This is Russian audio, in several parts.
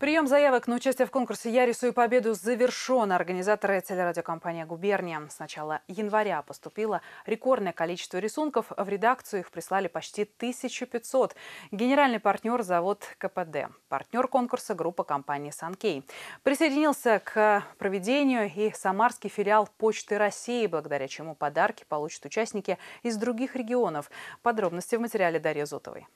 Прием заявок на участие в конкурсе «Я рисую победу» завершен. Организаторы телерадиокомпания «Губерния». С начала января поступило рекордное количество рисунков. В редакцию их прислали почти 1500. Генеральный партнер – завод КПД. Партнер конкурса – группа компании «Санкей». Присоединился к проведению и самарский филиал Почты России, благодаря чему подарки получат участники из других регионов. Подробности в материале Дарьи Зотовой.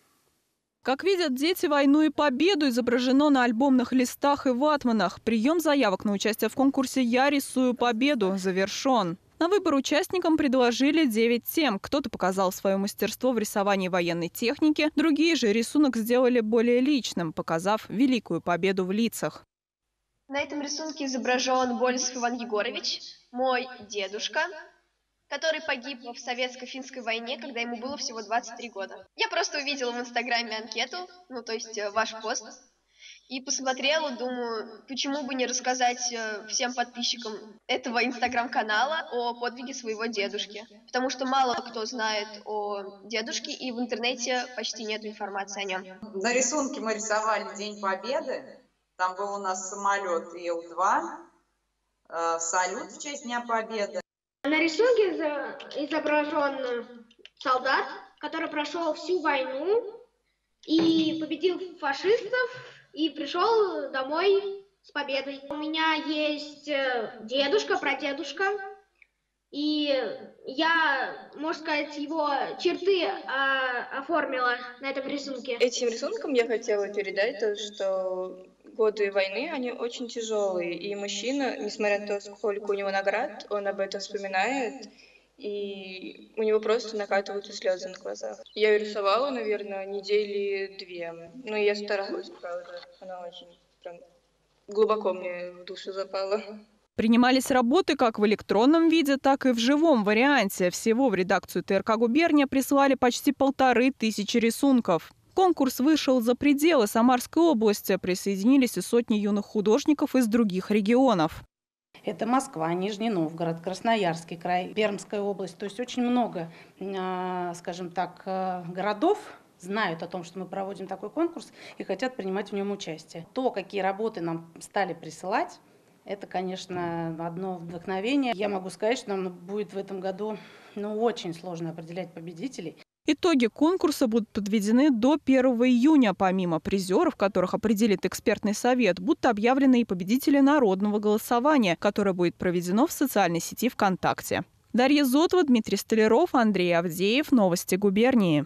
Как видят дети, войну и победу изображено на альбомных листах и ватманах. Прием заявок на участие в конкурсе «Я рисую победу» завершен. На выбор участникам предложили 9 тем. Кто-то показал свое мастерство в рисовании военной техники, другие же рисунок сделали более личным, показав великую победу в лицах. На этом рисунке изображен Болесов Иван Егорович, мой дедушка, который погиб в советско-финской войне, когда ему было всего 23 года. Я просто увидела в Инстаграме анкету, ну, то есть э, ваш пост, и посмотрела, думаю, почему бы не рассказать э, всем подписчикам этого инстаграм-канала о подвиге своего дедушки. Потому что мало кто знает о дедушке, и в интернете почти нет информации о нем. На рисунке мы рисовали День Победы. Там был у нас самолет Ил-2, э, салют в честь Дня Победы. Рисунке изображен солдат, который прошел всю войну и победил фашистов и пришел домой с победой. У меня есть э, дедушка, прадедушка, и я, можно сказать, его черты а, оформила на этом рисунке. Этим рисунком я хотела передать то, что годы войны, они очень тяжелые. И мужчина, несмотря на то, сколько у него наград, он об этом вспоминает, и у него просто накатываются слезы на глазах. Я рисовала, наверное, недели две. Но я старалась, правда. Она очень прям глубоко мне в душу запала. Принимались работы как в электронном виде, так и в живом варианте. Всего в редакцию ТРК «Губерния» прислали почти полторы тысячи рисунков. Конкурс вышел за пределы Самарской области. Присоединились и сотни юных художников из других регионов. Это Москва, Нижний Новгород, Красноярский край, Пермская область. То есть очень много, а, скажем так, э, городов, знают о том, что мы проводим такой конкурс и хотят принимать в нем участие. То, какие работы нам стали присылать, это, конечно, одно вдохновение. Я могу сказать, что нам будет в этом году ну, очень сложно определять победителей. Итоги конкурса будут подведены до 1 июня. Помимо призеров, которых определит экспертный совет, будут объявлены и победители народного голосования, которое будет проведено в социальной сети ВКонтакте. Дарья Зотова, Дмитрий Столяров, Андрей Авдеев. Новости губернии.